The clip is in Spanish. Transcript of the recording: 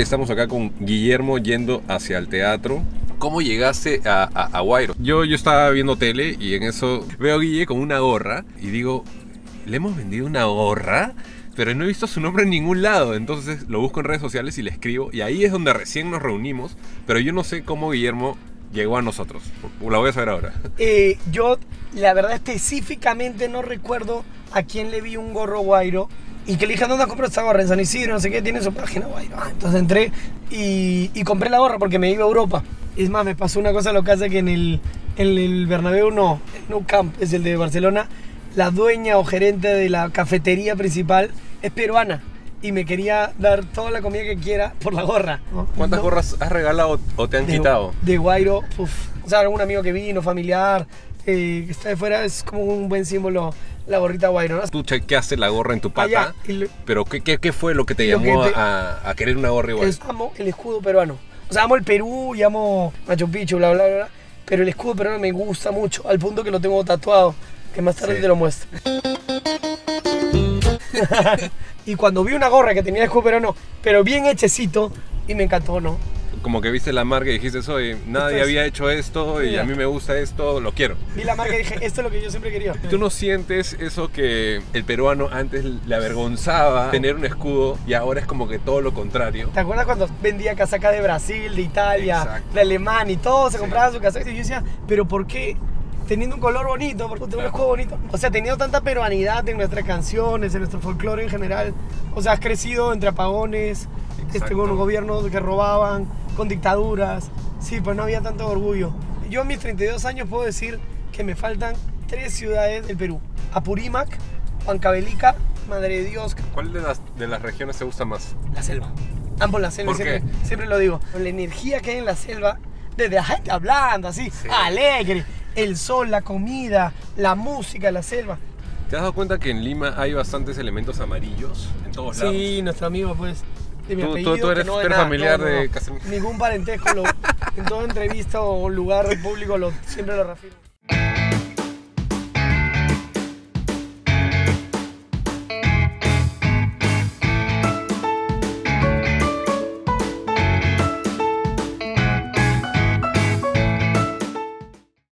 Estamos acá con Guillermo yendo hacia el teatro. ¿Cómo llegaste a, a? Yo, yo estaba viendo tele y en eso veo a Guille con una gorra y digo, ¿le hemos vendido una gorra? Pero no he visto su nombre en ningún lado. Entonces lo busco en redes sociales y le escribo. Y ahí es donde recién nos reunimos. Pero yo no sé cómo Guillermo llegó a nosotros. La voy a saber ahora. Eh, yo, la verdad, específicamente no recuerdo a quién le vi un gorro guairo y que le dije, ¿dónde compro esta gorra? En San Isidro, no sé qué, tiene su página guairo. Ah, entonces entré y, y compré la gorra porque me iba a Europa. Es más, me pasó una cosa loca que en el, en el Bernabéu, no, el Nou Camp, es el de Barcelona, la dueña o gerente de la cafetería principal es peruana y me quería dar toda la comida que quiera por la gorra. ¿no? ¿Cuántas No, gorras has regalado o te han de, quitado? De Guairo, uf. O sea, algún amigo que vino, familiar, eh, que está de fuera, es como un buen símbolo la gorrita Guairo. ¿no? Tú chequeaste la gorra en tu pata. Lo- Pero ¿qué, qué, qué fue lo que te llamó que te- A, a querer una gorra igual? amo el escudo peruano. O sea, amo el Perú y amo Machu Picchu, bla, bla, bla, bla. Pero el escudo peruano me gusta mucho, al punto que lo tengo tatuado. Que más tarde Sí. te lo muestro. y cuando vi una gorra que tenía el escudo peruano, pero bien hechecito, y me encantó, ¿no? Como que viste la marca y dijiste, oye, nadie Esto es- había hecho esto y a mí me gusta esto, lo quiero. Vi la marca y dije, esto es lo que yo siempre quería. ¿Tú no sientes eso que el peruano antes le avergonzaba tener un escudo y ahora es como que todo lo contrario? ¿Te acuerdas cuando vendía casaca de Brasil, de Italia, Exacto. de Alemania y todo se compraba su casaca? Y yo decía, ¿pero por qué? Teniendo un color bonito, porque tengo un escudo bonito. O sea, teniendo tanta peruanidad en nuestras canciones, en nuestro folclore en general. O sea, has crecido entre apagones, este, con gobiernos que robaban, con dictaduras. Sí, pues no había tanto orgullo. Yo a mis 32 años puedo decir que me faltan tres ciudades del Perú. Apurímac, Huancavelica, Madre de Dios, ¿Cuál de las, de las regiones te gusta más? la selva. Ambos la selva, ¿Por siempre, qué? siempre lo digo. La energía que hay en la selva, desde la gente hablando así, Sí. alegre, el sol, la comida, la música, la selva. ¿Te has dado cuenta que en Lima hay bastantes elementos amarillos en todos lados? Sí, nuestro amigo, pues, de mi Tú- apellido. tú que eres- no de eres nada, familiar no, no, de. Casemiro. Ningún parentesco, lo- en toda entrevista o lugar público lo, siempre lo reafirmo.